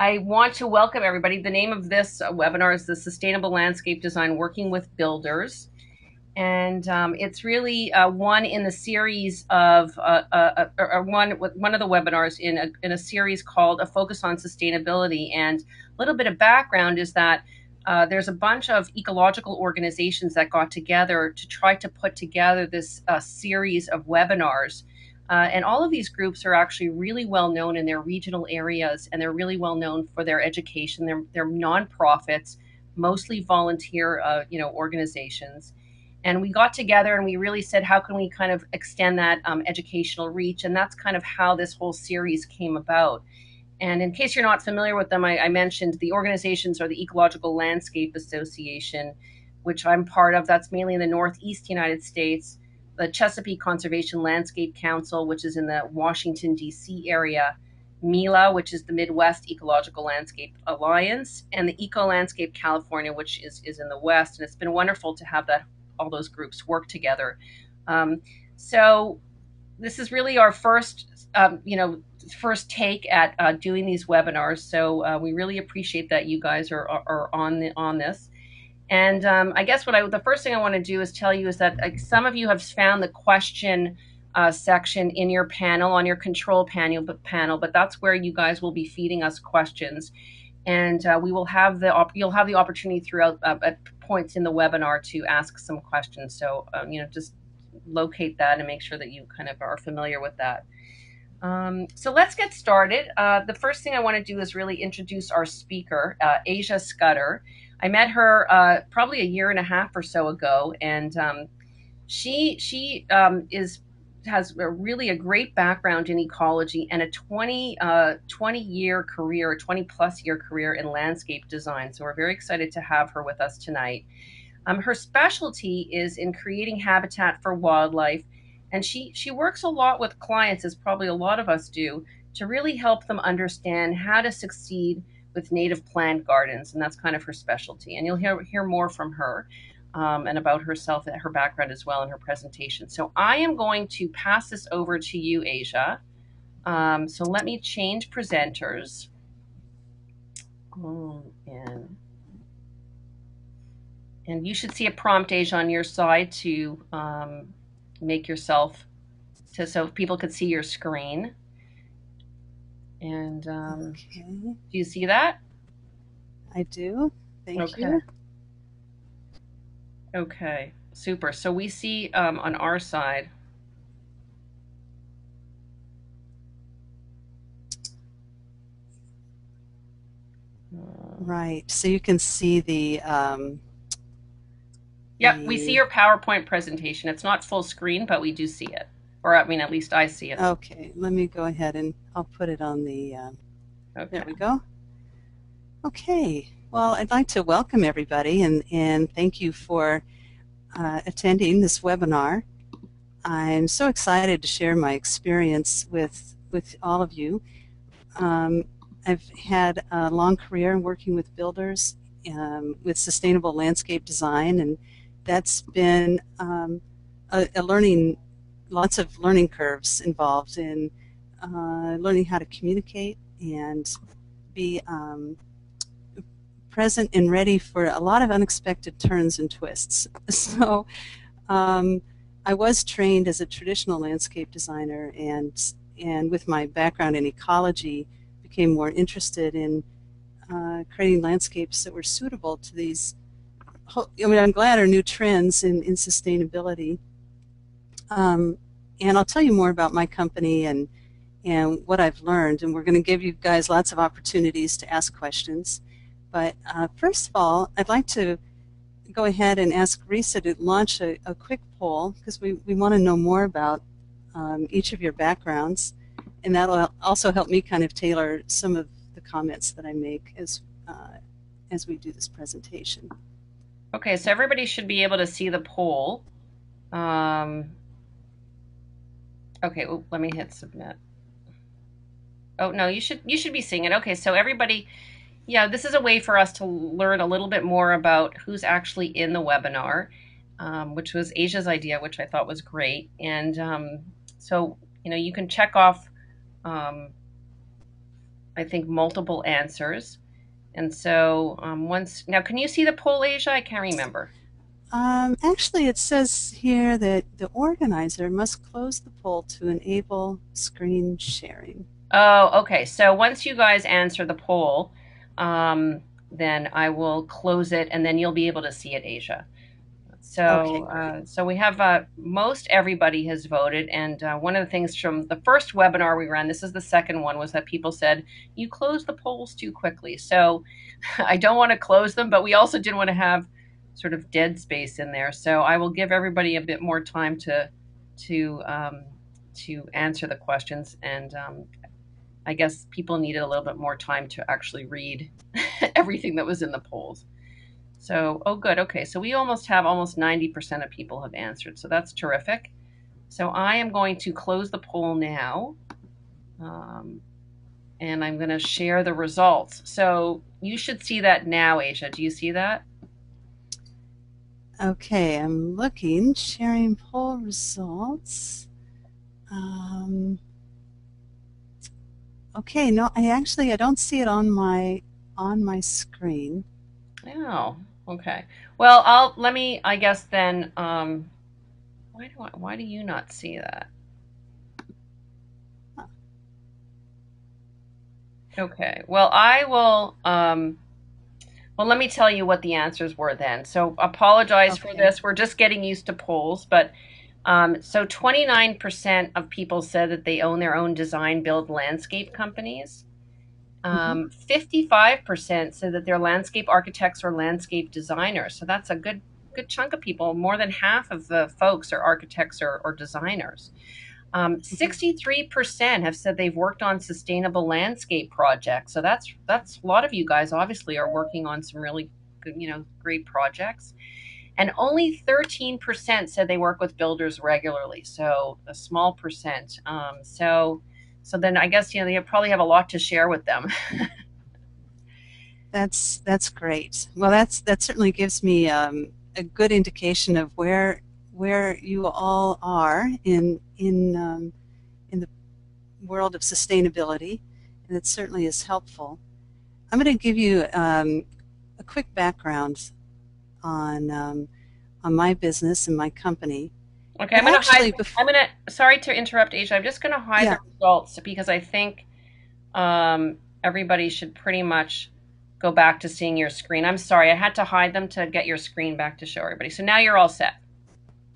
I want to welcome everybody. The name of this webinar is the Sustainable Landscape Design Working with Builders. And um, it's really uh, one in the series of, uh, uh, uh one, one of the webinars in a, in a series called A Focus on Sustainability. And a little bit of background is that uh, there's a bunch of ecological organizations that got together to try to put together this uh, series of webinars. Uh, and all of these groups are actually really well known in their regional areas, and they're really well known for their education. They're, they're nonprofits, mostly volunteer, uh, you know, organizations. And we got together and we really said, how can we kind of extend that um, educational reach? And that's kind of how this whole series came about. And in case you're not familiar with them, I, I, mentioned the organizations are the Ecological Landscape Association, which I'm part of. That's mainly in the Northeast United States. The Chesapeake Conservation Landscape Council, which is in the Washington, D.C. area. MILA, which is the Midwest Ecological Landscape Alliance, and the Eco Landscape California, which is, is in the West. And it's been wonderful to have that all those groups work together. Um, so this is really our first, um, you know, first take at uh, doing these webinars. So uh, we really appreciate that you guys are, are, are on the, on this. And um, I guess what I the first thing I want to do is tell you is that like, some of you have found the question uh, section in your panel on your control panel, but panel, but that's where you guys will be feeding us questions, and uh, we will have the you'll have the opportunity throughout uh, at points in the webinar to ask some questions. So um, you know just locate that and make sure that you kind of are familiar with that. Um, so let's get started. Uh, the first thing I want to do is really introduce our speaker, uh, Asia Scudder. I met her uh, probably a year and a half or so ago, and um, she she um, is has a really a great background in ecology and a 20 uh, 20 year career, 20 plus year career in landscape design. So we're very excited to have her with us tonight. Um, her specialty is in creating habitat for wildlife and she she works a lot with clients as probably a lot of us do to really help them understand how to succeed with native plant gardens and that's kind of her specialty and you'll hear hear more from her um, and about herself and her background as well in her presentation. So i am going to pass this over to you asia. Um, so let me change presenters. And and you should see a prompt Asia on your side to um, make yourself to so people could see your screen. And um, okay. do you see that? I do. Thank okay. you. Okay, super. So we see um, on our side. Right. So you can see the um, Yep, we see your PowerPoint presentation. It's not full screen, but we do see it. Or, I mean, at least I see it. Okay, let me go ahead and I'll put it on the. Uh, okay. There we go. Okay, well, I'd like to welcome everybody and, and thank you for uh, attending this webinar. I'm so excited to share my experience with, with all of you. Um, I've had a long career in working with builders um, with sustainable landscape design and that's been um, a, a, learning, lots of learning curves involved in uh, learning how to communicate and be um, present and ready for a lot of unexpected turns and twists. So um, I was trained as a traditional landscape designer and, and with my background in ecology became more interested in uh, creating landscapes that were suitable to these I mean, I'm glad are new trends in, in sustainability. Um, and I'll tell you more about my company and and what I've learned. And we're going to give you guys lots of opportunities to ask questions. But uh, first of all, I'd like to go ahead and ask Risa to launch a, a quick poll because we, we want to know more about um, each of your backgrounds. And that'll also help me kind of tailor some of the comments that I make as, uh, as we do this presentation. Okay, so everybody should be able to see the poll. Um, okay, well, let me hit submit. Oh no, you should you should be seeing it. Okay, so everybody, yeah, this is a way for us to learn a little bit more about who's actually in the webinar, um, which was Asia's idea, which I thought was great. And um, so you know you can check off. Um, I think, multiple answers. And so um, once now, can you see the poll, Asia? I can't remember. Um, actually, it says here that the organizer must close the poll to enable screen sharing. Oh, okay. So once you guys answer the poll, um, then I will close it, and then you'll be able to see it, Asia. So, okay, uh, so we have uh, most everybody has voted, and uh, one of the things from the first webinar we ran, this is the second one, was that people said you close the polls too quickly. So, I don't want to close them, but we also didn't want to have sort of dead space in there. So I will give everybody a bit more time to to um, to answer the questions, and um, I guess people needed a little bit more time to actually read everything that was in the polls. So, oh, good. Okay, so we almost have almost 90% of people have answered, so that's terrific. So I am going to close the poll now. Um, and I'm going to share the results. So you should see that now, Asia. Do you see that? Okay, I'm looking, sharing poll results. Um, okay, no, I actually I don't see it on my on my screen. Oh, okay. Well, I'll let me. I guess then. Um, why do I, why do you not see that? Okay. Well, I will. Um, well, let me tell you what the answers were then. So apologize okay. for this. We're just getting used to polls, but um, so 29% of people said that they own their own design build landscape companies. Um, mm-hmm. 55% said that they're landscape architects or landscape designers. So that's a good good chunk of people. More than half of the folks are architects or, or designers. Um, 63% mm-hmm. have said they've worked on sustainable landscape projects. So that's that's a lot of you guys obviously are working on some really good, you know, great projects. And only 13% said they work with builders regularly. So a small percent. Um, so so then I guess you know you probably have a lot to share with them. that's that's great. Well, that's that certainly gives me um, a good indication of where where you all are in in um, in the world of sustainability, and it certainly is helpful. I'm going to give you um, a quick background on um, on my business and my company. Okay, I'm going to hide. I'm going to. Sorry to interrupt, Asia. I'm just going to hide yeah. the results because I think um, everybody should pretty much go back to seeing your screen. I'm sorry, I had to hide them to get your screen back to show everybody. So now you're all set.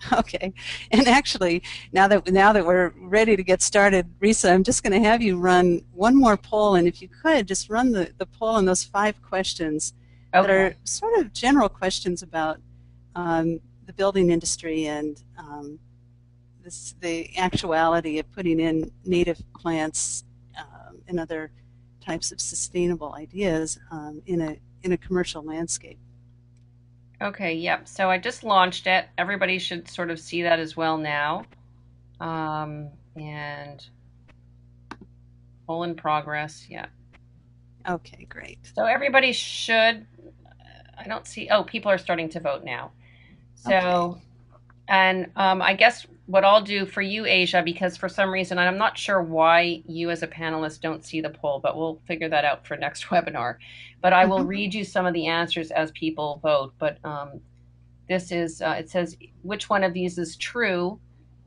Okay, and actually, now that now that we're ready to get started, Risa, I'm just going to have you run one more poll, and if you could, just run the, the poll on those five questions okay. that are sort of general questions about um, the building industry and um, this, the actuality of putting in native plants um, and other types of sustainable ideas um, in a in a commercial landscape. Okay, yep. So I just launched it. Everybody should sort of see that as well now. Um, and all in progress, yeah. Okay, great. So everybody should, I don't see, oh, people are starting to vote now. So, okay. and um, I guess what I'll do for you, Asia, because for some reason, I'm not sure why you as a panelist don't see the poll, but we'll figure that out for next webinar. But I will mm-hmm. read you some of the answers as people vote. But um, this is, uh, it says, which one of these is true?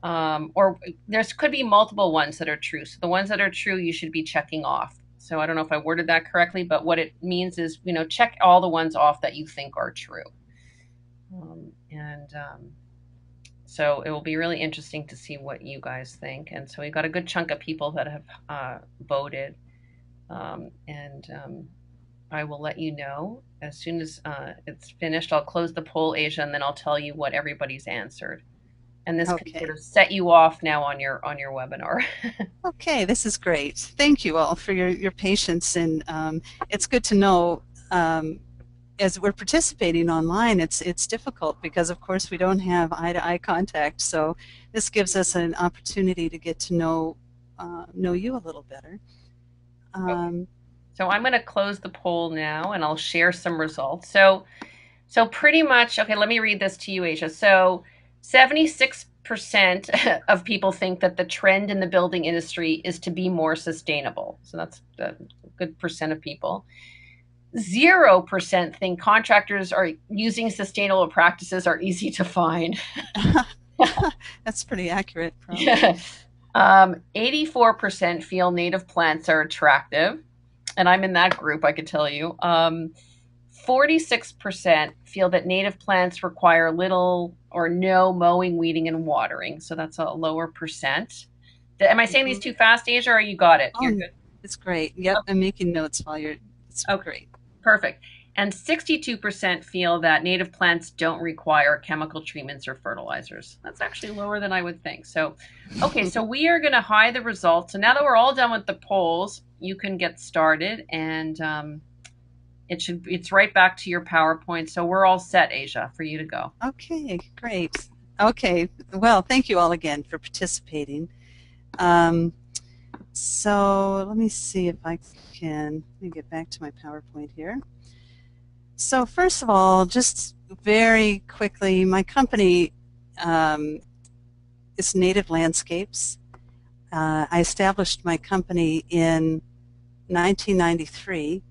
Um, or there's could be multiple ones that are true. So the ones that are true, you should be checking off. So I don't know if I worded that correctly, but what it means is, you know, check all the ones off that you think are true. Um, and um, so it will be really interesting to see what you guys think. And so we've got a good chunk of people that have uh, voted. Um, and um, I will let you know as soon as uh, it's finished. I'll close the poll, Asia, and then I'll tell you what everybody's answered. And this okay. can sort of set you off now on your on your webinar. okay, this is great. Thank you all for your, your patience, and um, it's good to know um, as we're participating online, it's it's difficult because of course we don't have eye to eye contact. So this gives us an opportunity to get to know uh, know you a little better. Um, okay. So I'm going to close the poll now, and I'll share some results. So so pretty much, okay. Let me read this to you, Asia. So 76% of people think that the trend in the building industry is to be more sustainable. So that's a good percent of people. 0% think contractors are using sustainable practices are easy to find. that's pretty accurate. Yeah. Um, 84% feel native plants are attractive. And I'm in that group, I could tell you. Um, 46% feel that native plants require little or no mowing, weeding, and watering. So that's a lower percent. Am I saying these mm-hmm. too fast, Asia, or you got it? Oh, you're good. It's great. Yep, okay. I'm making notes while you're. It's oh, great. Perfect. And 62% feel that native plants don't require chemical treatments or fertilizers. That's actually lower than I would think. So, okay, so we are going to hide the results. So now that we're all done with the polls, you can get started and um, it should it's right back to your PowerPoint. So we're all set, Asia, for you to go. Okay, great. Okay, well, thank you all again for participating. Um, so let me see if I can get back to my PowerPoint here. So first of all, just very quickly, my company um, is Native Landscapes. Uh, I established my company in 1993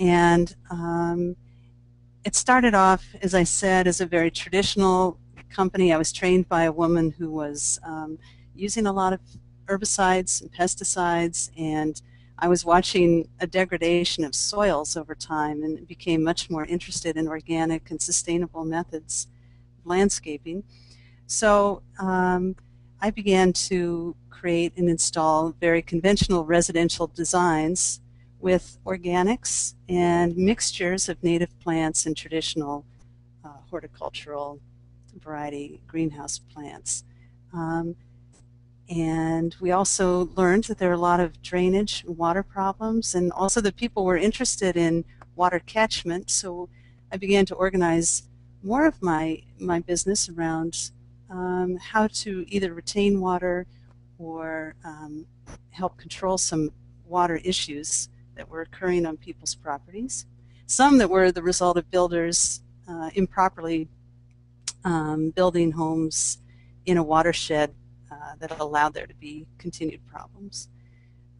and um, it started off, as I said, as a very traditional company. I was trained by a woman who was um, using a lot of herbicides and pesticides, and I was watching a degradation of soils over time and became much more interested in organic and sustainable methods of landscaping. So um, I began to create and install very conventional residential designs with organics and mixtures of native plants and traditional uh, horticultural variety greenhouse plants. Um, and we also learned that there are a lot of drainage and water problems, and also that people were interested in water catchment. So I began to organize more of my, my business around um, how to either retain water or um, help control some water issues that were occurring on people's properties, some that were the result of builders uh, improperly um, building homes in a watershed uh, that allowed there to be continued problems.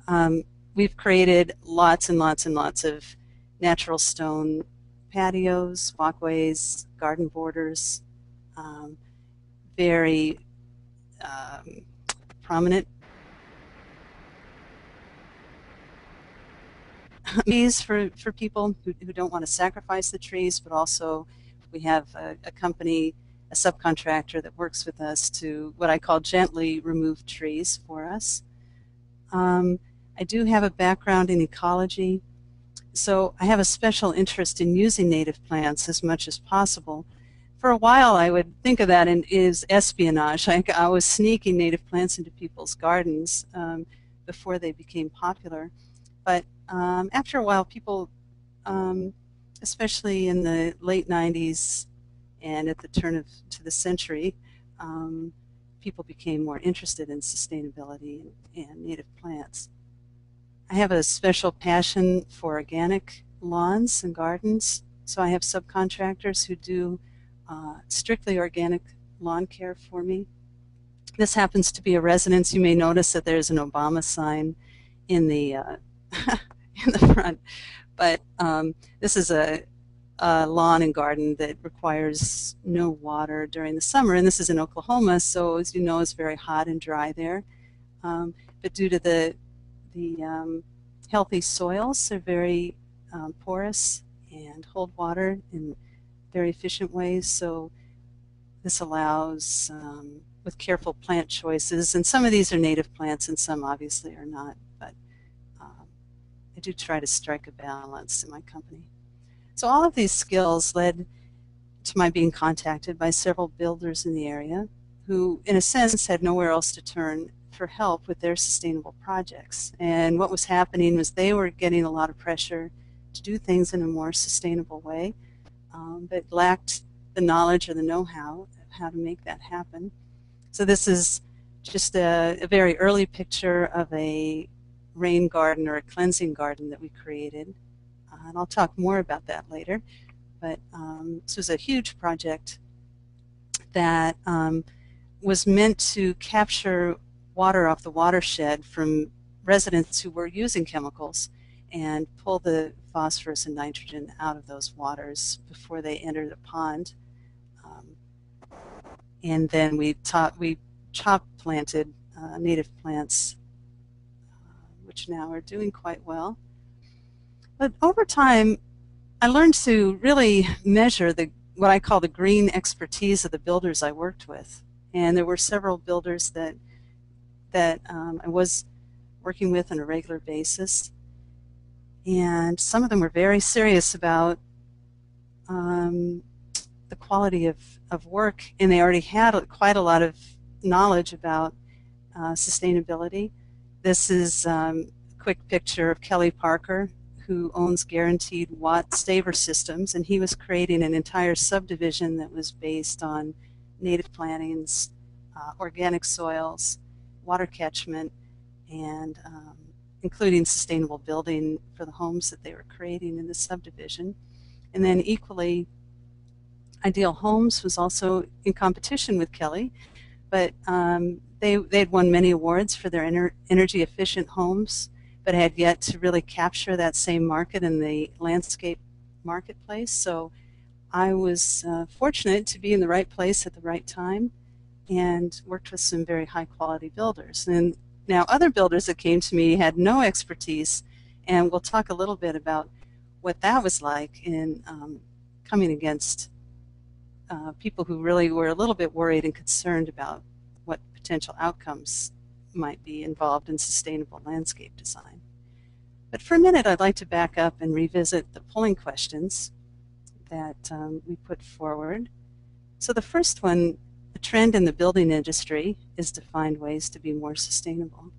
Um, we've created lots and lots and lots of natural stone patios, walkways, garden borders, um, very um, prominent trees for, for people who, who don't want to sacrifice the trees, but also we have a, a, company, a subcontractor that works with us to what I call gently remove trees for us. Um, I do have a background in ecology, so I have a special interest in using native plants as much as possible. For a while, I would think of that as espionage. I, I was sneaking native plants into people's gardens um, before they became popular. But um, after a while, people, um, especially in the late 90s and at the turn of to the century, um, people became more interested in sustainability and, and native plants. I have a special passion for organic lawns and gardens, so I have subcontractors who do uh, strictly organic lawn care for me. This happens to be a residence. You may notice that there's an Obama sign in the uh, in the front. But um, this is a, a, lawn and garden that requires no water during the summer, and this is in Oklahoma, so as you know, it's very hot and dry there. Um, but due to the the um, healthy soils, they're very um, porous and hold water in very efficient ways. So this allows, um, with careful plant choices, and some of these are native plants and some obviously are not, but I do try to strike a balance in my company. So all of these skills led to my being contacted by several builders in the area who, in a sense, had nowhere else to turn for help with their sustainable projects. And what was happening was they were getting a lot of pressure to do things in a more sustainable way, um, but lacked the knowledge or the know-how of how to make that happen. So this is just a, a very early picture of a rain garden or a cleansing garden that we created. Uh, and I'll talk more about that later. But um, this was a huge project that um, was meant to capture water off the watershed from residents who were using chemicals and pull the phosphorus and nitrogen out of those waters before they enter the pond. Um, and then we taught, we chop planted uh, native plants, uh, which now are doing quite well. But over time, I learned to really measure the what I call the green expertise of the builders I worked with. And there were several builders that that um, I was working with on a regular basis. And some of them were very serious about um, the quality of, of work, and they already had quite a lot of knowledge about uh, sustainability. This is um, a quick picture of Kelly Parker, who owns Guaranteed Watt Saver Systems, and he was creating an entire subdivision that was based on native plantings, uh, organic soils, water catchment, and um, including sustainable building for the homes that they were creating in the subdivision. And then equally, Ideal Homes was also in competition with Kelly, but um, they, they had won many awards for their ener energy efficient homes, but had yet to really capture that same market in the landscape marketplace. So I was uh, fortunate to be in the right place at the right time and worked with some very high quality builders. And now other builders that came to me had no expertise, and we'll talk a little bit about what that was like in um, coming against uh, people who really were a little bit worried and concerned about what potential outcomes might be involved in sustainable landscape design. But for a minute, I'd like to back up and revisit the polling questions that um, we put forward. So the first one the trend in the building industry is to find ways to be more sustainable.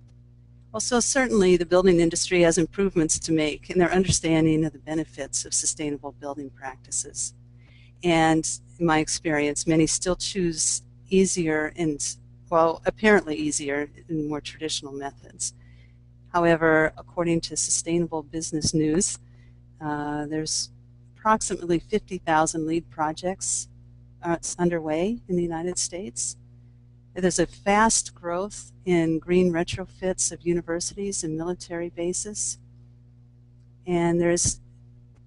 Well, so certainly the building industry has improvements to make in their understanding of the benefits of sustainable building practices. And in my experience, many still choose easier and, well, apparently easier and more traditional methods. However, according to Sustainable Business News, uh, there's approximately 50,000 LEED projects that's underway in the United States. There's a fast growth in green retrofits of universities and military bases. And there's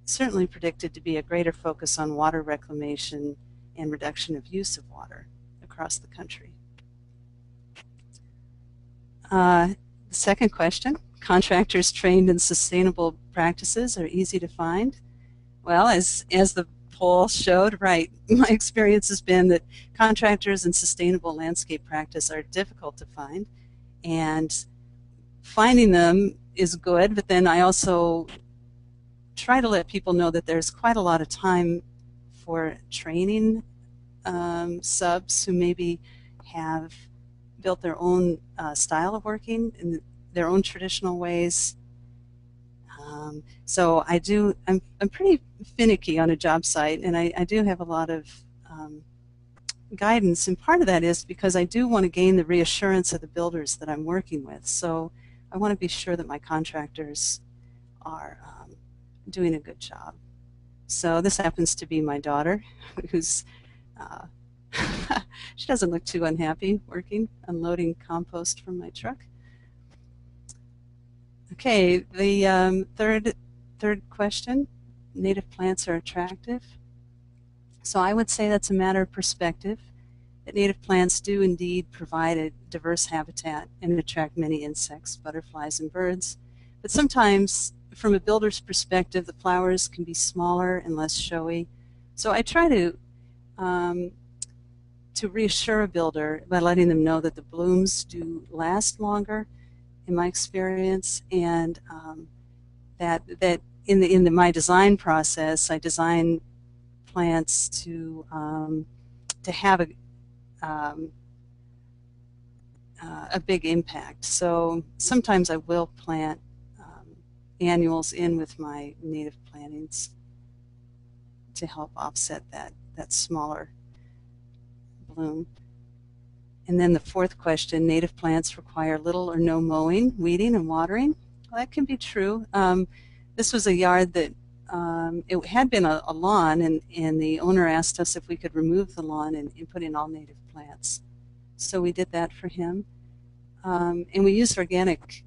certainly predicted to be a greater focus on water reclamation and reduction of use of water across the country. Uh, the second question, contractors trained in sustainable practices are easy to find. Well, as, as the poll showed, right, my experience has been that contractors and sustainable landscape practice are difficult to find. And finding them is good, but then I also try to let people know that there's quite a lot of time for training um, subs who maybe have built their own uh, style of working in their own traditional ways um, so I do, I'm, I'm pretty finicky on a job site, and I, I do have a lot of um, guidance, and part of that is because I do want to gain the reassurance of the builders that I'm working with. So I want to be sure that my contractors are um, doing a good job. So this happens to be my daughter, who's uh, she doesn't look too unhappy working unloading compost from my truck. Okay, the um, third third question, native plants are attractive. So I would say that's a matter of perspective. That native plants do indeed provide a diverse habitat and attract many insects, butterflies, and birds. But sometimes, from a builder's perspective, the flowers can be smaller and less showy. So I try to um, to reassure a builder by letting them know that the blooms do last longer in my experience, and um, that that in the in the, my design process, I design plants to um, to have a um, uh, a big impact. So sometimes I will plant um, annuals in with my native plantings to help offset that that smaller bloom. And then the fourth question, native plants require little or no mowing, weeding, and watering. Well, that can be true. Um, this was a yard that um, it had been a, a, lawn, and, and the owner asked us if we could remove the lawn and, and put in all native plants. so we did that for him. Um, and we used organic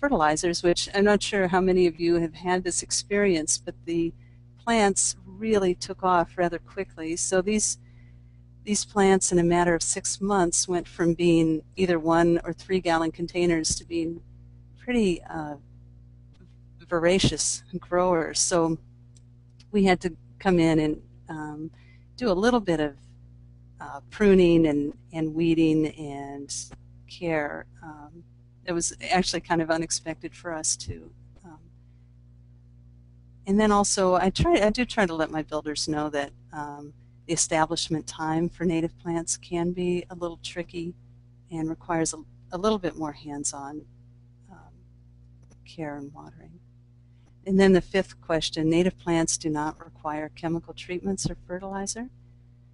fertilizers, which I'm not sure how many of you have had this experience, but the plants really took off rather quickly. So these these plants in a matter of six months went from being either one or three gallon containers to being pretty uh, voracious growers. So we had to come in and um, do a little bit of uh, pruning and, and weeding and care. Um, it was actually kind of unexpected for us too. Um, and then also, I try I do try to let my builders know that um, the establishment time for native plants can be a little tricky and requires a, a little bit more hands-on um, care and watering. And then the fifth question, native plants do not require chemical treatments or fertilizer.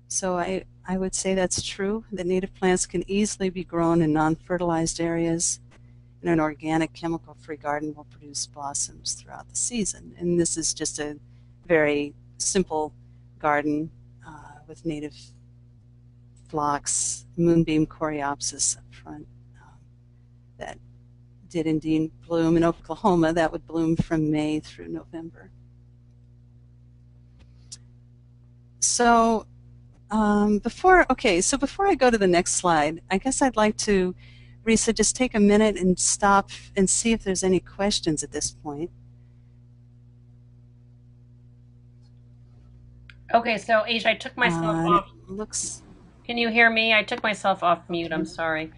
So I, I would say that's true, that native plants can easily be grown in non-fertilized areas, and an organic chemical-free garden will produce blossoms throughout the season. And this is just a very simple garden with native phlox, moonbeam coreopsis up front um, that did indeed bloom in Oklahoma. That would bloom from May through November. So um, before, okay, so before I go to the next slide, I guess I'd like to, Risa, just take a minute and stop and see if there's any questions at this point. Okay, so Asia, I took myself uh, off. Looks. Can you hear me? I took myself off mute. I'm sorry.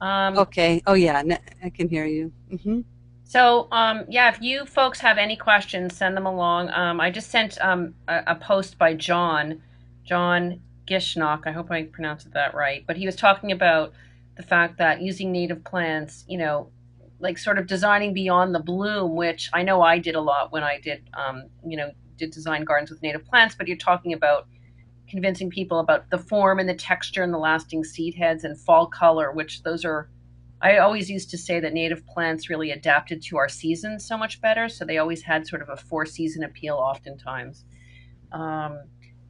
Um, okay. Oh yeah, I can hear you. Mm -hmm. So um, yeah, if you folks have any questions, send them along. Um, I just sent um, a, a, post by John, John Gishnock, I hope I pronounced that right, but he was talking about the fact that using native plants, you know, like sort of designing beyond the bloom, which I know I did a lot when I did, um, you know, did design gardens with native plants, but you're talking about convincing people about the form and the texture and the lasting seed heads and fall color, which those are, I always used to say that native plants really adapted to our seasons so much better. So they always had sort of a four season appeal oftentimes. Um,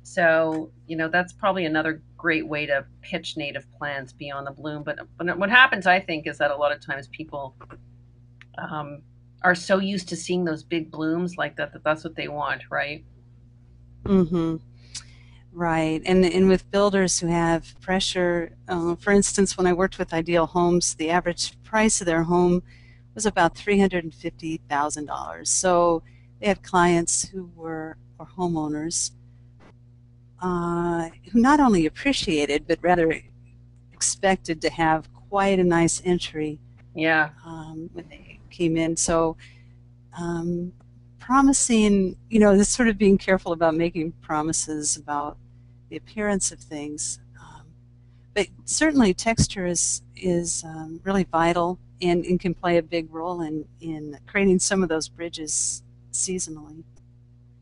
so, you know, that's probably another great way to pitch native plants beyond the bloom. But, but what happens, I think, is that a lot of times people um, are so used to seeing those big blooms like that that that's what they want, right? Mm-hmm. Right, and and with builders who have pressure, uh, for instance, when I worked with Ideal Homes, the average price of their home was about three hundred and fifty thousand dollars. So they had clients who were or homeowners uh, who not only appreciated but rather expected to have quite a nice entry. Yeah. Um, when they came in, so um, promising, you know, this sort of being careful about making promises about the appearance of things. Um, but certainly, texture is is um, really vital and, and can play a big role in in creating some of those bridges seasonally.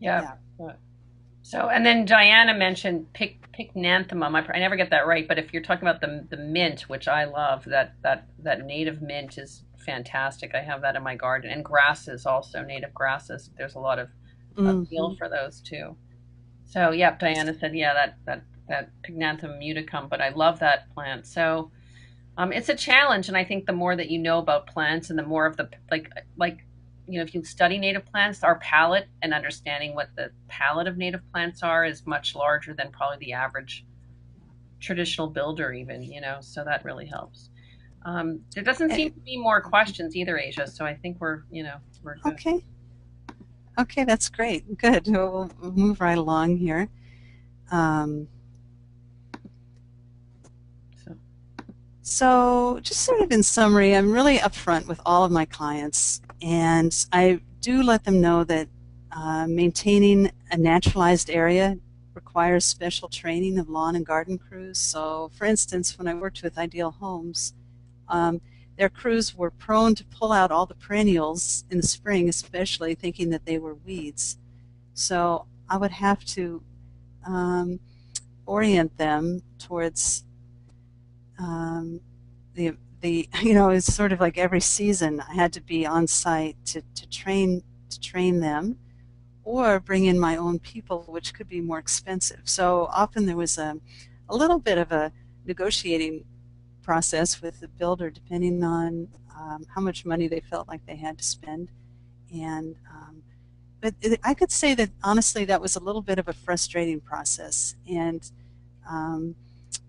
Yeah. yeah. So, and then Diana mentioned pic, pycnanthemum. I, I, never get that right, but if you're talking about the the mint, which I love, that that that native mint is fantastic. I have that in my garden, and grasses also native grasses. There's a lot of mm-hmm. appeal for those too. So, yep, Diana said, yeah, that that that Pycnanthemum muticum, but I love that plant. So, um, it's a challenge, and I think the more that you know about plants, and the more of the like like you know, if you study native plants, our palette and understanding what the palette of native plants are is much larger than probably the average traditional builder, even, you know, so that really helps. Um, there doesn't seem to be more questions either, Asia, so I think we're, you know, we're good. Okay. Okay, that's great. Good. We'll, we'll move right along here. Um, so. so, just sort of in summary, I'm really upfront with all of my clients and I do let them know that uh, maintaining a naturalized area requires special training of lawn and garden crews. So, for instance, when I worked with Ideal Homes, um, their crews were prone to pull out all the perennials in the spring, especially thinking that they were weeds. So I would have to um, orient them towards um, the the you know it's sort of like every season I had to be on site to, to train to train them or bring in my own people which could be more expensive so often there was a, a little bit of a negotiating process with the builder depending on um, how much money they felt like they had to spend. And um, but it, I could say that honestly that was a little bit of a frustrating process. And um,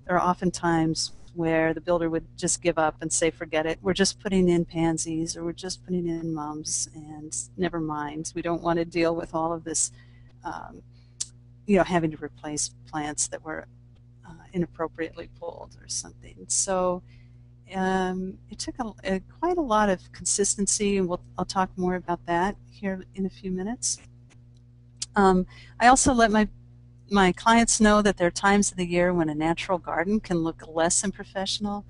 there are often times where the builder would just give up and say, forget it, we're just putting in pansies or we're just putting in mums and never mind. We don't want to deal with all of this, um, you know, having to replace plants that were inappropriately pulled or something. So um, it took a, a, quite a lot of consistency, and we'll, I'll talk more about that here in a few minutes. Um, I also let my my clients know that there are times of the year when a natural garden can look less than professional.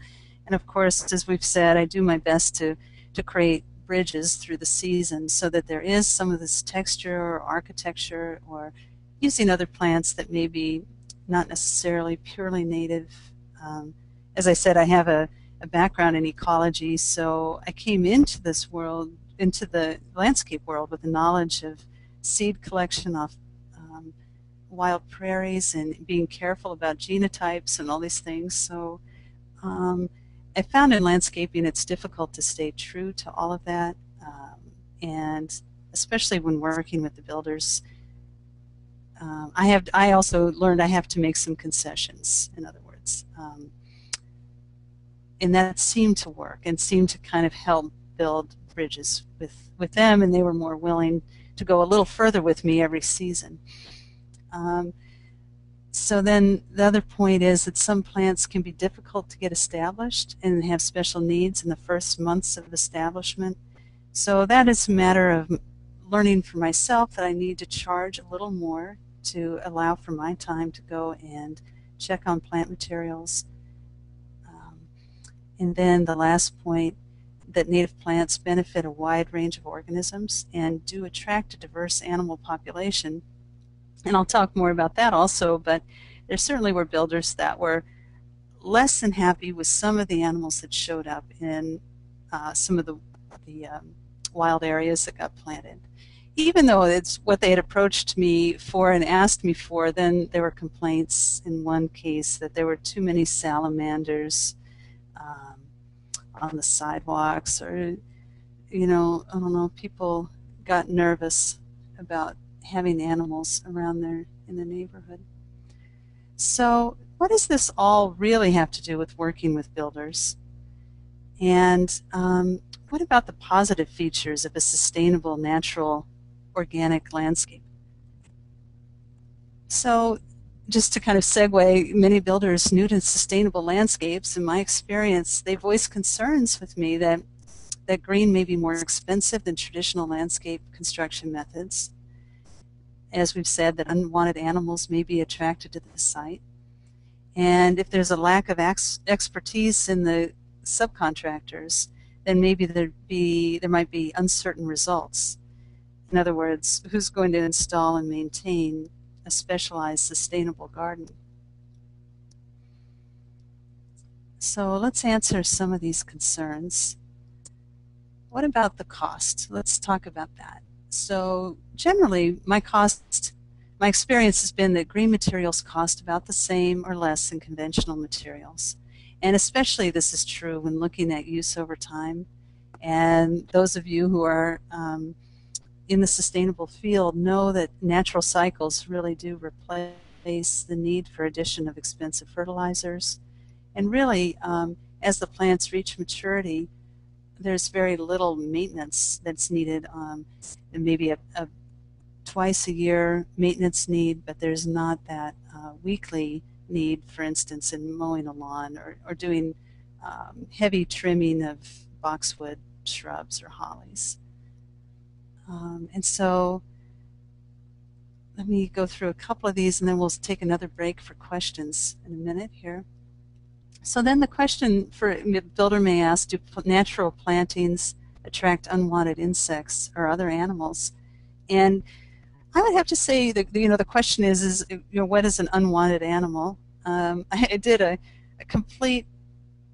And of course, as we've said, I do my best to, to create bridges through the season so that there is some of this texture or architecture or using other plants that may be not necessarily purely native. Um, as I said, I have a, a background in ecology, so I came into this world, into the landscape world with the knowledge of seed collection off wild prairies and being careful about genotypes and all these things. So um, I found in landscaping it's difficult to stay true to all of that. Um, and especially when working with the builders, um, I have I also learned I have to make some concessions. In other words, um, and that seemed to work and seemed to kind of help build bridges with with them, and they were more willing to go a little further with me every season. Um, so then the other point is that some plants can be difficult to get established and have special needs in the first months of establishment. So that is a matter of learning for myself that I need to charge a little more to allow for my time to go and check on plant materials. Um, and then the last point that native plants benefit a wide range of organisms and do attract a diverse animal population and I'll talk more about that also, but there certainly were builders that were less than happy with some of the animals that showed up in uh, some of the, the um, wild areas that got planted. Even though it's what they had approached me for and asked me for, then there were complaints in one case that there were too many salamanders um, on the sidewalks, or, you know, I don't know, people got nervous about having animals around there in the neighborhood. So what does this all really have to do with working with builders? And um, what about the positive features of a sustainable, natural, organic landscape? So just to kind of segue, many builders new to sustainable landscapes, in my experience, they voice concerns with me that, that green may be more expensive than traditional landscape construction methods, as we've said, that unwanted animals may be attracted to the site. And if there's a lack of ex expertise in the subcontractors, then maybe there be there might be uncertain results. In other words, who's going to install and maintain a specialized sustainable garden? So let's answer some of these concerns. What about the cost? Let's talk about that. So generally, my cost, my experience has been that green materials cost about the same or less than conventional materials. And especially this is true when looking at use over time. And those of you who are um, in the sustainable field know that natural cycles really do replace the need for addition of expensive fertilizers. And really, um, as the plants reach maturity, there's very little maintenance that's needed. Um, and maybe a, a, twice a year maintenance need, but there's not that uh, weekly need, for instance, in mowing a lawn or, or doing um, heavy trimming of boxwood shrubs or hollies. Um, and so let me go through a couple of these and then we'll take another break for questions in a minute here. So then the question for builder may ask, do natural plantings attract unwanted insects or other animals? And I would have to say that you know the question is is you know what is an unwanted animal? Um, I did a, a complete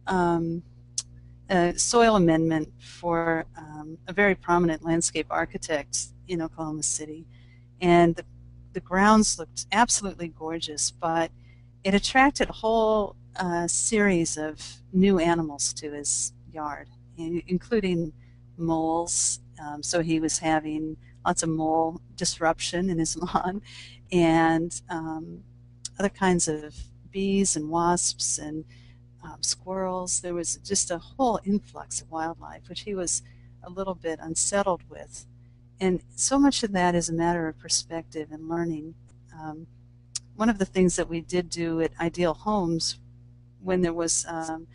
um, soil amendment for um, a very prominent landscape architect in Oklahoma City, and the, the grounds looked absolutely gorgeous, but it attracted a whole a series of new animals to his yard, including moles. Um, so he was having lots of mole disruption in his lawn, and um, other kinds of bees and wasps and um, squirrels. There was just a whole influx of wildlife, which he was a little bit unsettled with. And so much of that is a matter of perspective and learning. Um, one of the things that we did do at Ideal Homes when there was um,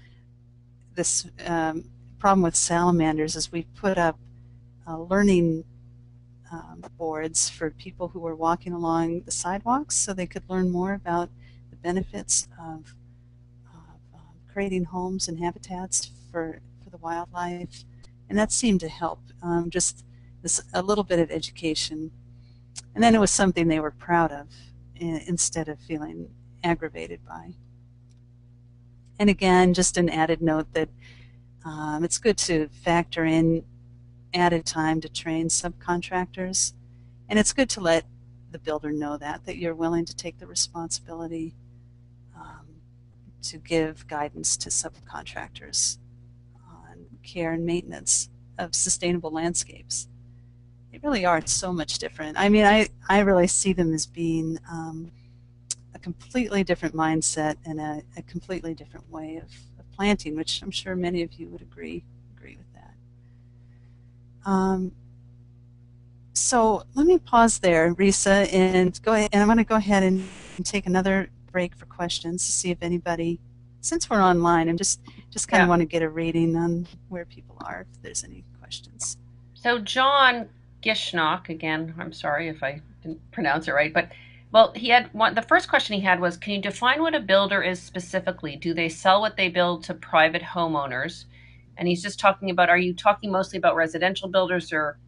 this um, problem with salamanders is we put up uh, learning um, boards for people who were walking along the sidewalks so they could learn more about the benefits of, creating homes and habitats for, for the wildlife. And that seemed to help, um, just this, a little bit of education. And then it was something they were proud of instead of feeling aggravated by. And again, just an added note that um, it's good to factor in added time to train subcontractors. And it's good to let the builder know that, that you're willing to take the responsibility to give guidance to subcontractors on care and maintenance of sustainable landscapes. They really are so much different. I mean, I, I really see them as being um, a completely different mindset and a, a completely different way of, of, planting, which I'm sure many of you would agree agree with that. Um, so let me pause there, Risa, and go ahead, and I'm going to go ahead and, and, take another break for questions to see if anybody, since we're online, I'm just just kind yeah. of want to get a rating on where people are, if there's any questions. So John Gishnock, again, I'm sorry if I didn't pronounce it right, but well, he had one. The first question he had was, "Can you define what a builder is specifically? Do they sell what they build to private homeowners?" And he's just talking about, are you talking mostly about residential builders or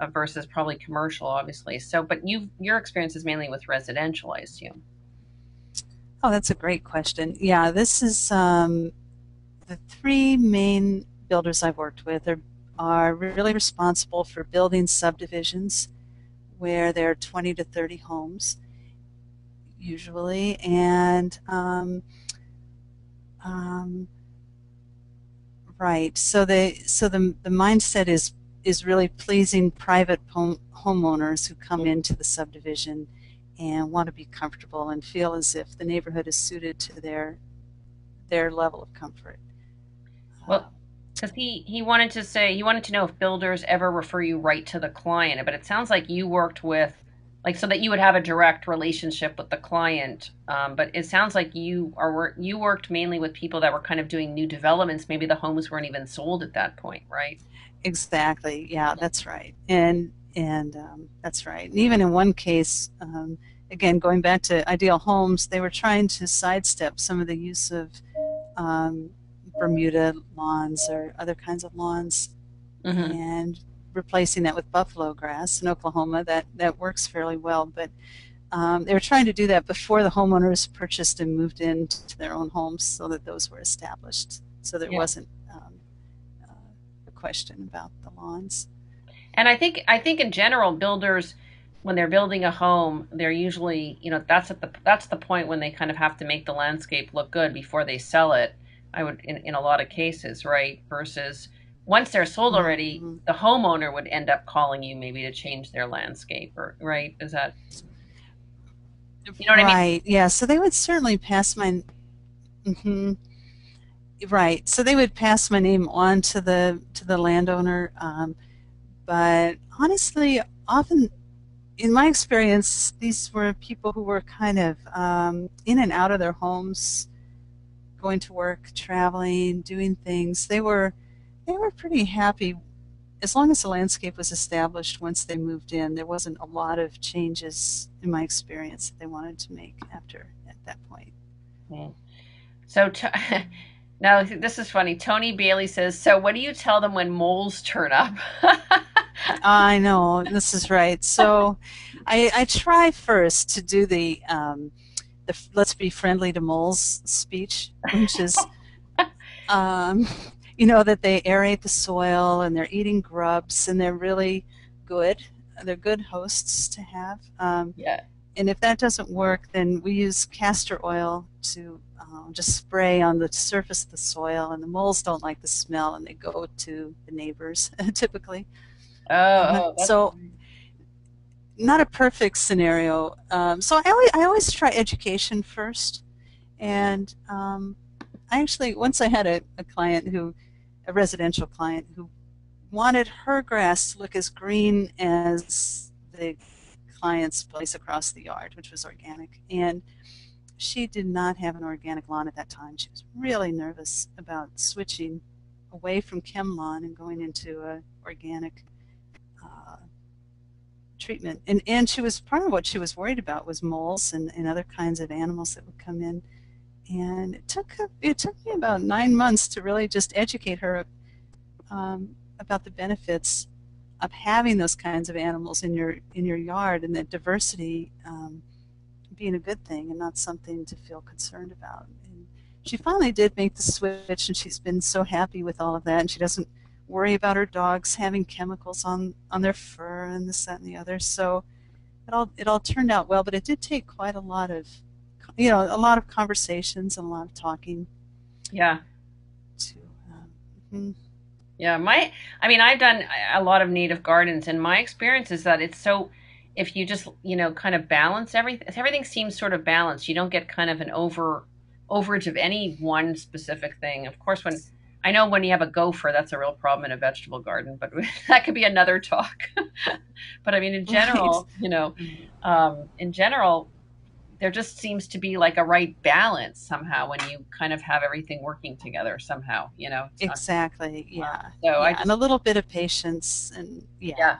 uh, versus probably commercial, obviously? So, but you your experience is mainly with residential, I assume. Oh, that's a great question. Yeah, this is um, the three main builders I've worked with are are really responsible for building subdivisions where there are 20 to 30 homes usually, and um, um, right. So they so the the mindset is is really pleasing private home, homeowners who come into the subdivision and want to be comfortable and feel as if the neighborhood is suited to their their level of comfort. Well, because he he wanted to say he wanted to know if builders ever refer you right to the client, but it sounds like you worked with like so that you would have a direct relationship with the client. Um, but it sounds like you are you worked mainly with people that were kind of doing new developments. Maybe the homes weren't even sold at that point, right? Exactly. Yeah, that's right. And and um, that's right. And even in one case, um, again going back to Ideal Homes, they were trying to sidestep some of the use of um, Bermuda lawns or other kinds of lawns, mm-hmm. and replacing that with buffalo grass in Oklahoma. That that works fairly well, but um, they were trying to do that before the homeowners purchased and moved into their own homes, so that those were established, so there yeah. wasn't um, uh, a question about the lawns. And I think I think in general, builders when they're building a home, they're usually you know that's at the that's the point when they kind of have to make the landscape look good before they sell it. I would in, in a lot of cases, right? Versus once they're sold already, mm-hmm. the homeowner would end up calling you maybe to change their landscape, or right? Is that you know what right. I mean? Right. Yeah. So they would certainly pass my. Mm-hmm. Right. So they would pass my name on to the to the landowner, um, but honestly, often, in my experience, these were people who were kind of um, in and out of their homes, going to work, traveling, doing things. They were they were pretty happy as long as the landscape was established once they moved in. There wasn't a lot of changes in my experience that they wanted to make after at that point. So t- now this is funny. Tony Bailey says, "So what do you tell them when moles turn up?" I know this is right. So I, I try first to do the um, the "Let's be friendly to moles" speech, which is. Um, you know that they aerate the soil and they're eating grubs and they're really good. They're good hosts to have. Um, yeah. and if that doesn't work, then we use castor oil to um, just spray on the surface of the soil, and the moles don't like the smell, and they go to the neighbors typically. Oh, uh, oh so not a perfect scenario. Um, so I always, I always try education first, and um, I actually once I had a, a client who, a residential client who wanted her grass to look as green as the client's place across the yard, which was organic, and she did not have an organic lawn at that time. She was really nervous about switching away from ChemLawn and going into a organic treatment. And and she was part of what she was worried about was moles and, and other kinds of animals that would come in. And it took it took me about nine months to really just educate her um, about the benefits of having those kinds of animals in your in your yard and that diversity. Um, being a good thing and not something to feel concerned about. And she finally did make the switch, and she's been so happy with all of that, and she doesn't worry about her dogs having chemicals on on their fur and this, that, and the other. So it all it all turned out well, but it did take quite a lot of, you know, a lot of conversations and a lot of talking. Yeah. To, um, mm-hmm. Yeah, my, I mean, I've done a lot of native gardens, and my experience is that it's so if you just you know kind of balance everything everything seems sort of balanced you don't get kind of an over overage of any one specific thing of course when i know when you have a gopher that's a real problem in a vegetable garden but that could be another talk but i mean in general right. you know um, in general there just seems to be like a right balance somehow when you kind of have everything working together somehow you know exactly yeah so yeah, I just, and a little bit of patience and yeah, yeah.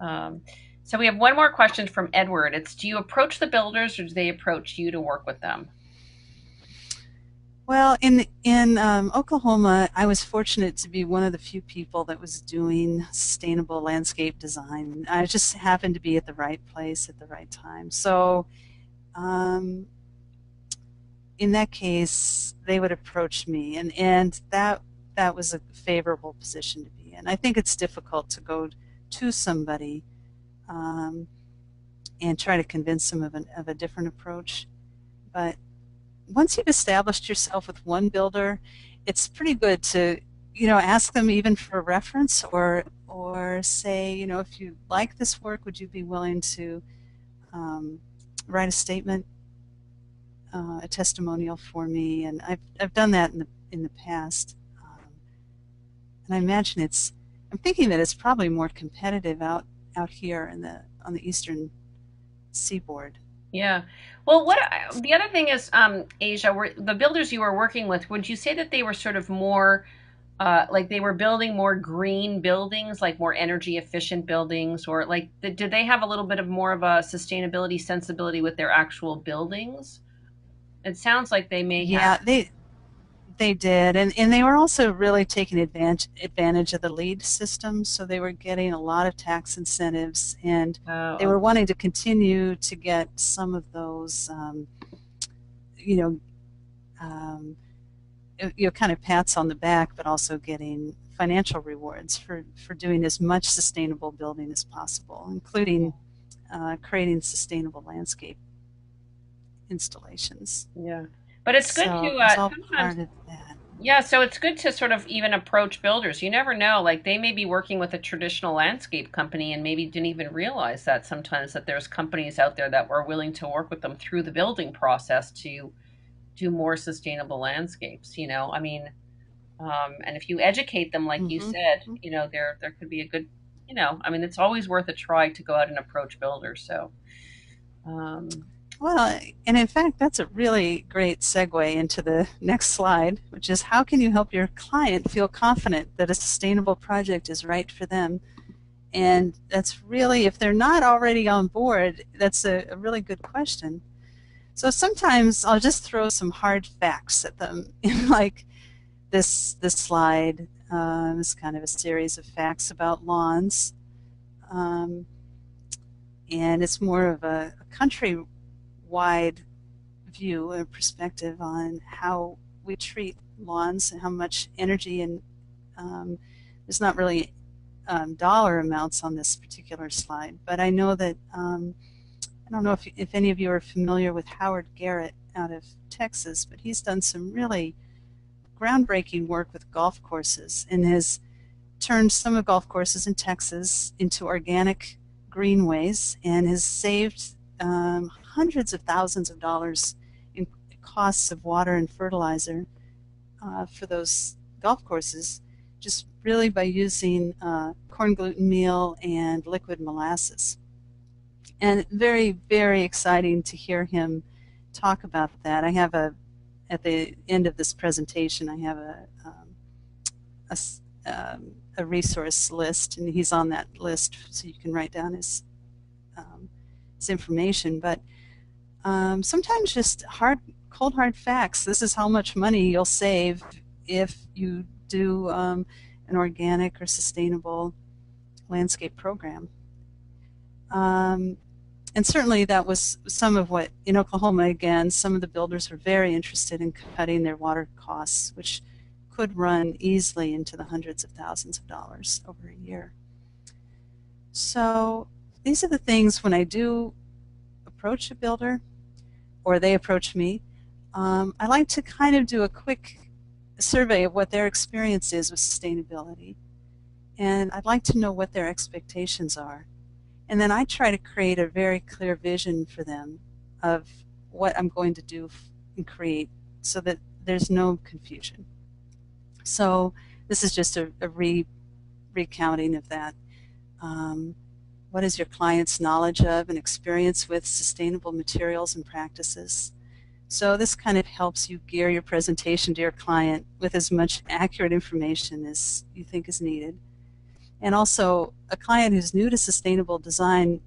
Um, so we have one more question from Edward. It's do you approach the builders or do they approach you to work with them? Well, in in um, Oklahoma, I was fortunate to be one of the few people that was doing sustainable landscape design. I just happened to be at the right place at the right time. So, um, in that case, they would approach me, and and that that was a favorable position to be in. I think it's difficult to go to somebody um, and try to convince them of, an, of a different approach. But once you've established yourself with one builder, it's pretty good to you know ask them even for a reference or or say you know if you like this work, would you be willing to um, write a statement, uh, a testimonial for me? And I've I've done that in the in the past, um, and I imagine it's I'm thinking that it's probably more competitive out out here in the on the eastern seaboard. Yeah. Well, what the other thing is, um, Asia, were the builders you were working with? Would you say that they were sort of more, uh, like they were building more green buildings, like more energy efficient buildings, or like the, did they have a little bit of more of a sustainability sensibility with their actual buildings? It sounds like they may. Yeah, have... they they did, and, and they were also really taking advantage advantage of the LEED system. So they were getting a lot of tax incentives, and oh, they were wanting to continue to get some of those, um, you know, um, you know, kind of pats on the back, but also getting financial rewards for for doing as much sustainable building as possible, including uh, creating sustainable landscape installations. Yeah. But it's good so to uh, sometimes, yeah, so it's good to sort of even approach builders. You never know; like they may be working with a traditional landscape company and maybe didn't even realize that sometimes that there's companies out there that were willing to work with them through the building process to do more sustainable landscapes. You know, I mean, um, and if you educate them, like mm-hmm. you said, mm-hmm. you know, there there could be a good, you know, I mean, it's always worth a try to go out and approach builders. So. Um, well, and in fact, that's a really great segue into the next slide, which is how can you help your client feel confident that a sustainable project is right for them? And that's really, if they're not already on board, that's a, a really good question. So sometimes I'll just throw some hard facts at them, like this this slide um, is kind of a series of facts about lawns. Um, and it's more of a, a country wide view and perspective on how we treat lawns and how much energy and um, there's not really um, dollar amounts on this particular slide, but I know that um, I don't know if, if any of you are familiar with Howard Garrett out of Texas, but he's done some really groundbreaking work with golf courses and has turned some of golf courses in Texas into organic greenways and has saved um, hundreds of thousands of dollars in costs of water and fertilizer uh, for those golf courses just really by using uh, corn gluten meal and liquid molasses. And very, very exciting to hear him talk about that. I have a, at the end of this presentation, I have a, um, a, um, a, resource list, and he's on that list, so you can write down his, his information. But um, sometimes just hard, cold hard facts. This is how much money you'll save if you do um, an organic or sustainable landscape program. Um, and certainly that was some of what, in Oklahoma again, some of the builders were very interested in cutting their water costs, which could run easily into the hundreds of thousands of dollars over a year. So these are the things when I do approach a builder or they approach me, um, I like to kind of do a quick survey of what their experience is with sustainability. And I'd like to know what their expectations are. And then I try to create a very clear vision for them of what I'm going to do and create so that there's no confusion. So this is just a, a re, recounting of that. Um, what is your client's knowledge of and experience with sustainable materials and practices? So this kind of helps you gear your presentation to your client with as much accurate information as you think is needed. And also, a client who's new to sustainable design,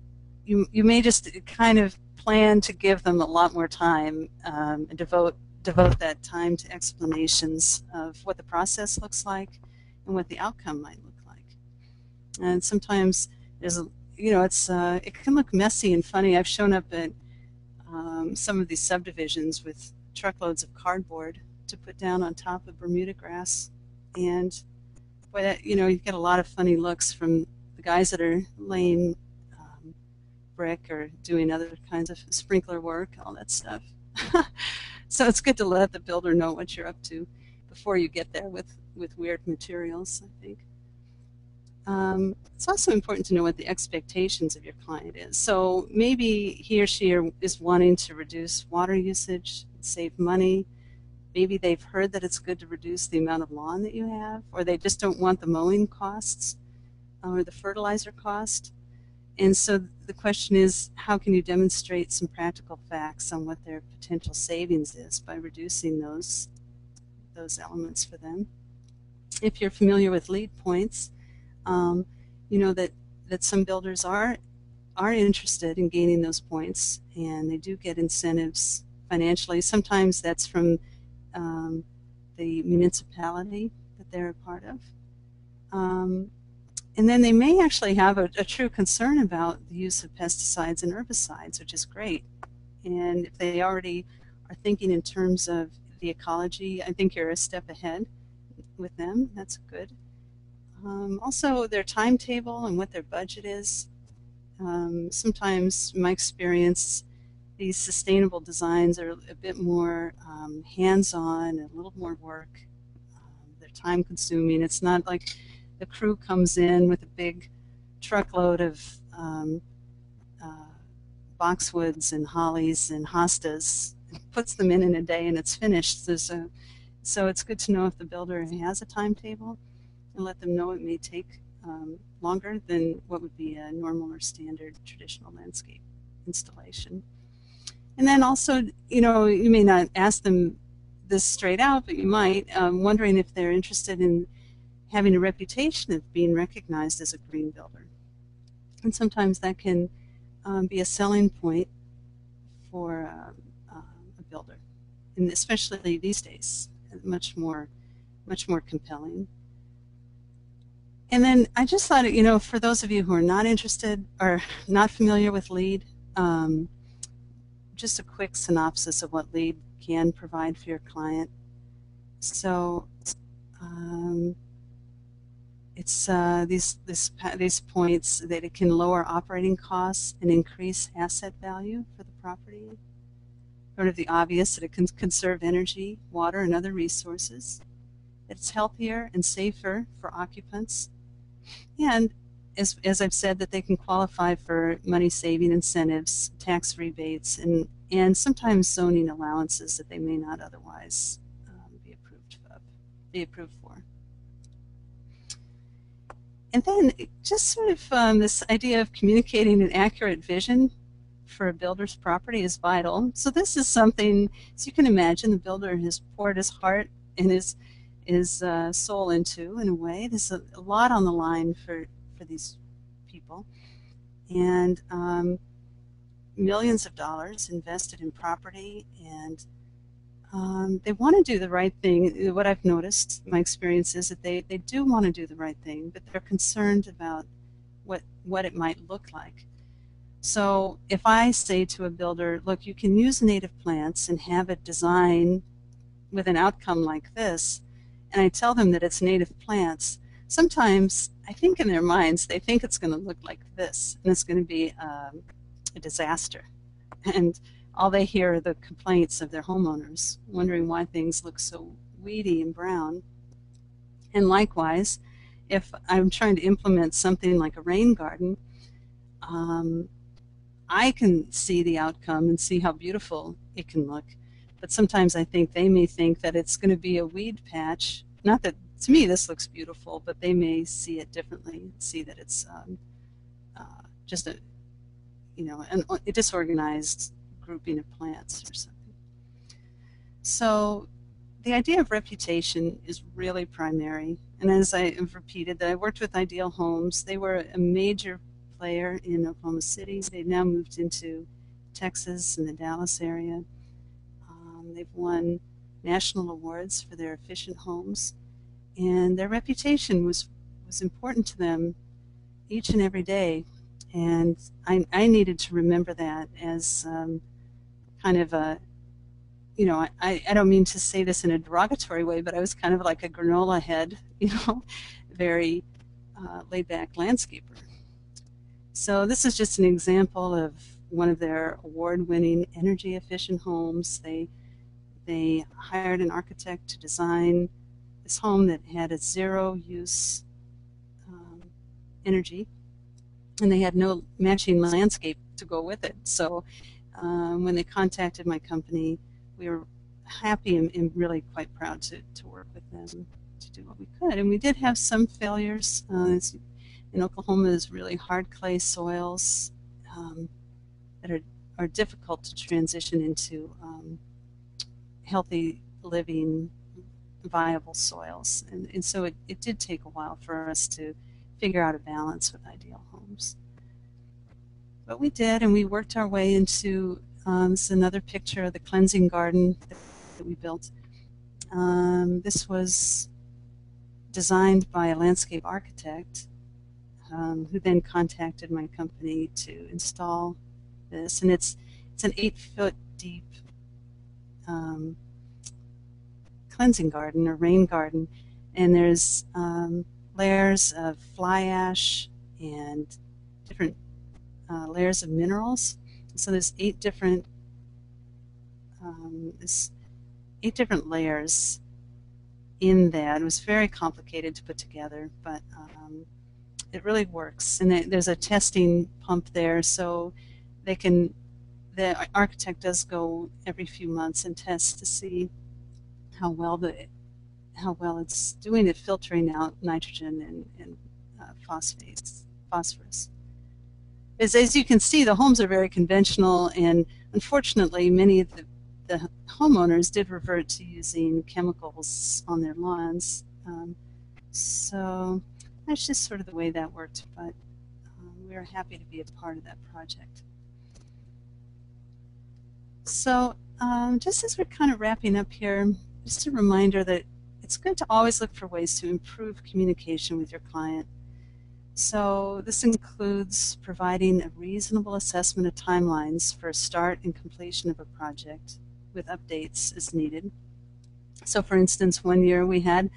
you, you may just kind of plan to give them a lot more time um, and devote devote that time to explanations of what the process looks like and what the outcome might look like. And sometimes there's a, you know, it's uh, it can look messy and funny. I've shown up at um, some of these subdivisions with truckloads of cardboard to put down on top of Bermuda grass. And boy, that, you know, you get a lot of funny looks from the guys that are laying um, brick or doing other kinds of sprinkler work, all that stuff. so it's good to let the builder know what you're up to before you get there with, with weird materials, I think. Um, it's also important to know what the expectations of your client is. So maybe he or she is wanting to reduce water usage, save money. Maybe they've heard that it's good to reduce the amount of lawn that you have, or they just don't want the mowing costs or the fertilizer cost. And so the question is, how can you demonstrate some practical facts on what their potential savings is by reducing those, those elements for them? If you're familiar with LEED points, um, you know that that some builders are are interested in gaining those points, and they do get incentives financially. Sometimes that's from um, the municipality that they're a part of. Um, and then they may actually have a, a, true concern about the use of pesticides and herbicides, which is great. And if they already are thinking in terms of the ecology, I think you're a step ahead with them. That's good. Um, also, their timetable and what their budget is. Um, sometimes, my experience, these sustainable designs are a bit more um, hands-on, a little more work. Um, they're time-consuming. It's not like the crew comes in with a big truckload of um, uh, boxwoods and hollies and hostas, puts them in in a day, and it's finished. A, so it's good to know if the builder has a timetable and let them know it may take um, longer than what would be a normal or standard traditional landscape installation. And then also, you know, you may not ask them this straight out, but you might, um, wondering if they're interested in having a reputation of being recognized as a green builder. And sometimes that can um, be a selling point for uh, uh, a builder, and especially these days, much more, much more compelling. And then I just thought, you know, for those of you who are not interested or not familiar with LEED, um, just a quick synopsis of what LEED can provide for your client. So um, it's uh, these this, these points that it can lower operating costs and increase asset value for the property. Sort of the obvious that it can conserve energy, water, and other resources. It's healthier and safer for occupants, and as, as I've said, that they can qualify for money saving incentives, tax rebates, and, and sometimes zoning allowances that they may not otherwise um, be approved of, be approved for. And then just sort of um, this idea of communicating an accurate vision for a builder's property is vital. So this is something, as you can imagine, the builder has poured his heart and his his uh, soul into in a way. There's a, a lot on the line for for these people, and um, millions of dollars invested in property, and um, they want to do the right thing. What I've noticed, my experience is that they, they do want to do the right thing, but they're concerned about what what it might look like. So if I say to a builder, look, you can use native plants and have it designed with an outcome like this, and I tell them that it's native plants, sometimes I think in their minds they think it's going to look like this, and it's going to be um, a disaster. And all they hear are the complaints of their homeowners, wondering why things look so weedy and brown. And likewise, if I'm trying to implement something like a rain garden, um, I can see the outcome and see how beautiful it can look. But sometimes I think they may think that it's going to be a weed patch. Not that to me this looks beautiful, but they may see it differently, see that it's um, uh, just a, you know, an, a disorganized grouping of plants or something. So the idea of reputation is really primary. And as I have repeated, that I worked with Ideal Homes. They were a major player in Oklahoma City. They've now moved into Texas and the Dallas area. They've won national awards for their efficient homes. And their reputation was was important to them each and every day. And I, I needed to remember that as um, kind of a you know I, I don't mean to say this in a derogatory way but I was kind of like a granola head you know very uh, laid back landscaper. So this is just an example of one of their award-winning energy efficient homes. They they hired an architect to design this home that had a zero use um, energy and they had no matching landscape to go with it. So um, when they contacted my company, we were happy and, and, really quite proud to, to work with them to do what we could. And we did have some failures. Uh, in Oklahoma is really hard clay soils um, that are, are difficult to transition into um, healthy living viable soils. And, and so it, it did take a while for us to figure out a balance with ideal homes. But we did, and we worked our way into um, this is another picture of the cleansing garden that, we built. Um, this was designed by a landscape architect um, who then contacted my company to install this. And it's, it's an eight foot deep um, cleansing garden or rain garden, and there's um, layers of fly ash and different uh, layers of minerals. So there's eight different um, there's eight different layers in that. It was very complicated to put together, but um, it really works. And there's a testing pump there, so they can. The architect does go every few months and test to see how well the how well it's doing at filtering out nitrogen and, and uh, phosphates, phosphorus. As, as you can see, the homes are very conventional, and unfortunately, many of the, the homeowners did revert to using chemicals on their lawns. Um, so that's just sort of the way that worked, but um, we are happy to be a part of that project. So um, just as we're kind of wrapping up here, just a reminder that it's good to always look for ways to improve communication with your client. So this includes providing a reasonable assessment of timelines for start and completion of a project with updates as needed. So for instance, one year we had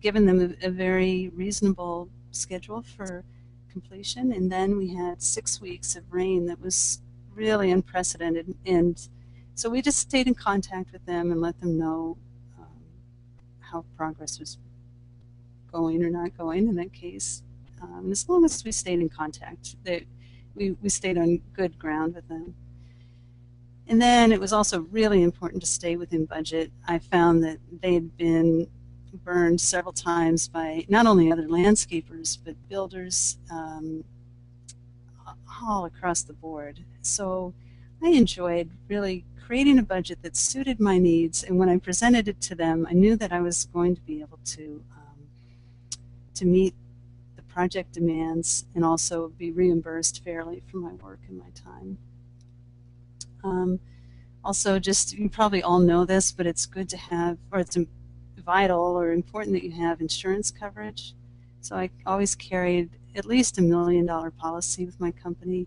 given them a, a very reasonable schedule for completion, and then we had six weeks of rain that was really unprecedented. And so we just stayed in contact with them and let them know um, how progress was going or not going in that case. Um, as long as we stayed in contact, they, we, we stayed on good ground with them. And then it was also really important to stay within budget. I found that they had been burned several times by not only other landscapers but builders um, all across the board. So I enjoyed really creating a budget that suited my needs, and when I presented it to them, I knew that I was going to be able to um, to meet the project demands and also be reimbursed fairly for my work and my time. Um, also, just you probably all know this, but it's good to have, or it's vital or important that you have insurance coverage. So I always carried at least a million dollar policy with my company.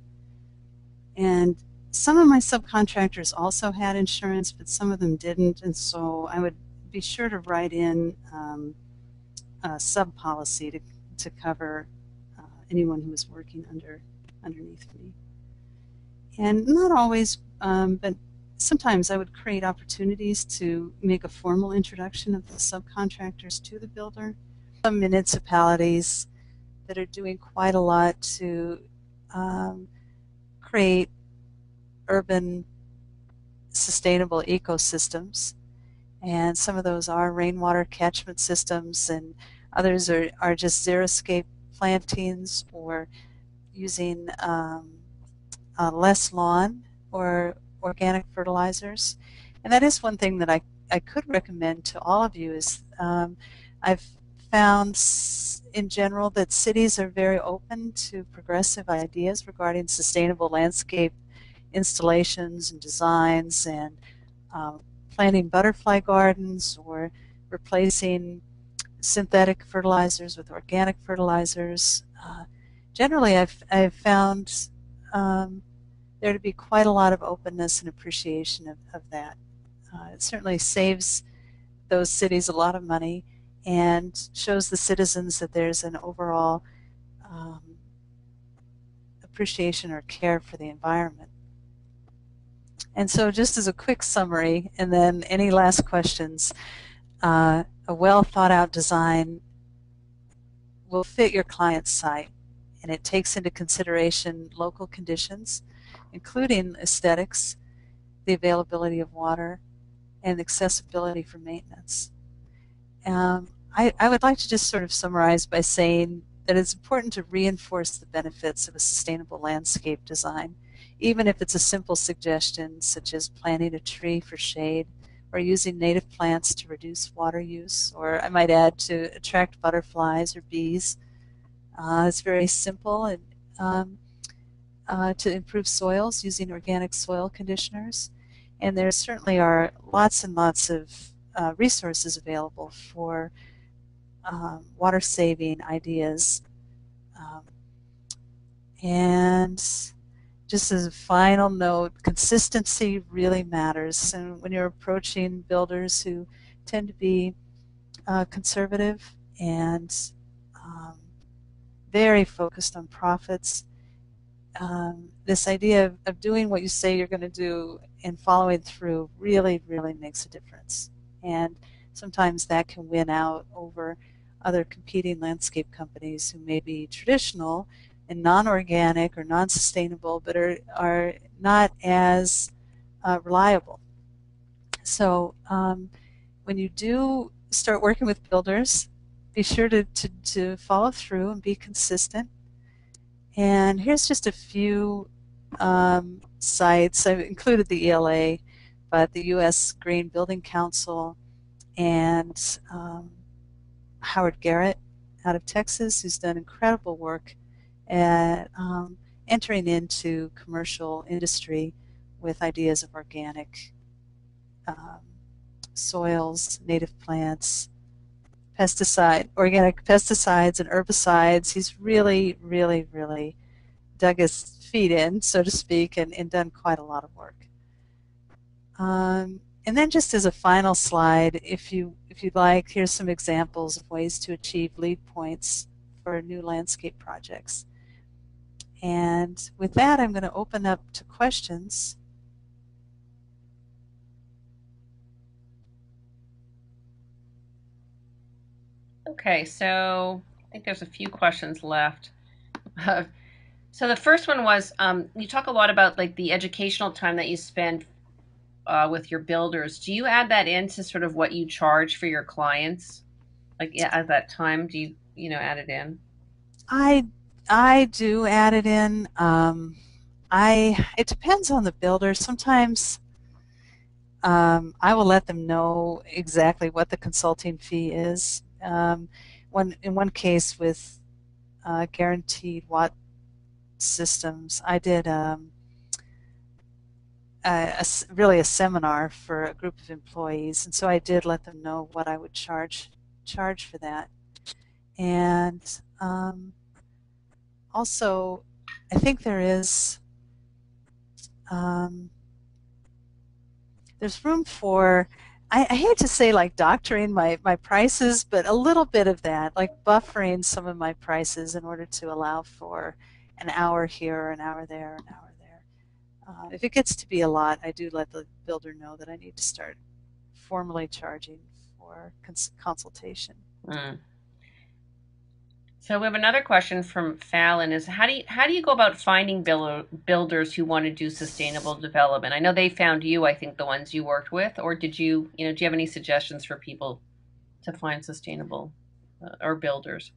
And some of my subcontractors also had insurance, but some of them didn't. And so I would be sure to write in um, a sub policy to, to cover uh, anyone who was working under underneath me. And not always, um, but sometimes I would create opportunities to make a formal introduction of the subcontractors to the builder. Some municipalities that are doing quite a lot to um, create urban sustainable ecosystems. And some of those are rainwater catchment systems, and others are, are just xeriscape plantings or using um, uh, less lawn or organic fertilizers. And that is one thing that I, I could recommend to all of you is um, I've found in general that cities are very open to progressive ideas regarding sustainable landscape installations and designs and um, planting butterfly gardens or replacing synthetic fertilizers with organic fertilizers. Uh, generally, I've, I've found um, there to be quite a lot of openness and appreciation of, of that. Uh, it certainly saves those cities a lot of money and shows the citizens that there's an overall um, appreciation or care for the environment. And so just as a quick summary, and then any last questions, uh, a well thought out design will fit your client's site and it takes into consideration local conditions, including aesthetics, the availability of water, and accessibility for maintenance. Um, I, I would like to just sort of summarize by saying that it's important to reinforce the benefits of a sustainable landscape design, even if it's a simple suggestion such as planting a tree for shade or using native plants to reduce water use, or I might add to attract butterflies or bees. Uh, it's very simple and um, uh, to improve soils using organic soil conditioners. And there certainly are lots and lots of uh, resources available for um, water saving ideas. Um, and just as a final note, consistency really matters. And when you're approaching builders who tend to be uh, conservative and um, very focused on profits, um, this idea of, of doing what you say you're going to do and following through really, really makes a difference. And sometimes that can win out over other competing landscape companies who may be traditional and non-organic or non-sustainable, but are, are not as uh, reliable. So um, when you do start working with builders, be sure to, to, to follow through and be consistent and here's just a few um, sites. I've included the ELA, but the U.S. Green Building Council and um, Howard Garrett out of Texas, who's done incredible work at um, entering into commercial industry with ideas of organic um, soils, native plants, pesticide, organic pesticides and herbicides. He's really, really, really dug his feet in, so to speak, and, and done quite a lot of work. Um, and then just as a final slide, if you if you'd like, here's some examples of ways to achieve LEED points for new landscape projects. And with that, I'm going to open up to questions. Okay, so I think there's a few questions left. Uh, so the first one was um, you talk a lot about like the educational time that you spend uh, with your builders. Do you add that into sort of what you charge for your clients? Like yeah, at that time, do you you know add it in? I I do add it in. Um, I it depends on the builder. Sometimes um, I will let them know exactly what the consulting fee is. Um, one in one case with uh, guaranteed watt systems, I did um, a, a, really a seminar for a group of employees, and so I did let them know what I would charge charge for that. And um, also, I think there is um, there's room for I, I, hate to say like doctoring my, my prices, but a little bit of that, like buffering some of my prices in order to allow for an hour here, an hour there, an hour there. Uh, if it gets to be a lot, I do let the builder know that I need to start formally charging for cons consultation. Mm. So we have another question from Fallon: Is how do you how do you go about finding builders who want to do sustainable development? I know they found you. I think the ones you worked with, or did you you know do you have any suggestions for people to find sustainable uh, or builders?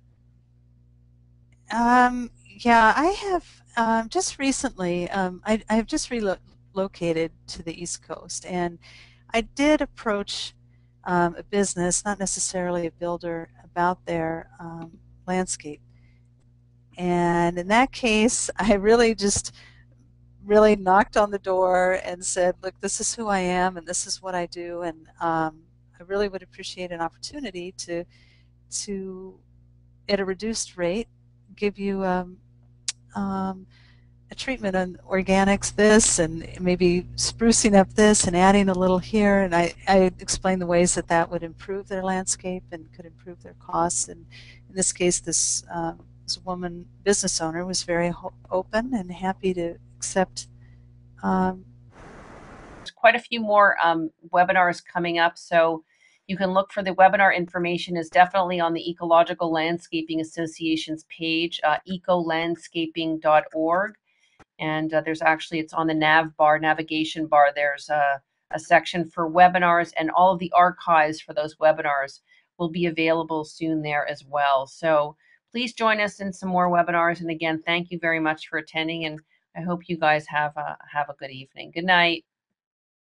Um, yeah, I have um, just recently. Um, I I have just relocated to the East Coast, and I did approach um, a business, not necessarily a builder, about their um, landscape. And in that case, I really just really knocked on the door and said, look, this is who I am and this is what I do. And um, I really would appreciate an opportunity to, to at a reduced rate, give you um, um, a treatment on organics this and maybe sprucing up this and adding a little here and I, I explained the ways that that would improve their landscape and could improve their costs and in this case this, um, this woman business owner was very open and happy to accept um, there's quite a few more um, webinars coming up so you can look for the webinar information is definitely on the Ecological Landscaping Association's page, uh, ecolandscaping.org and uh, there's actually it's on the nav bar navigation bar there's a, a section for webinars and all of the archives for those webinars will be available soon there as well. So please join us in some more webinars and again thank you very much for attending and i hope you guys have a have a good evening. Good night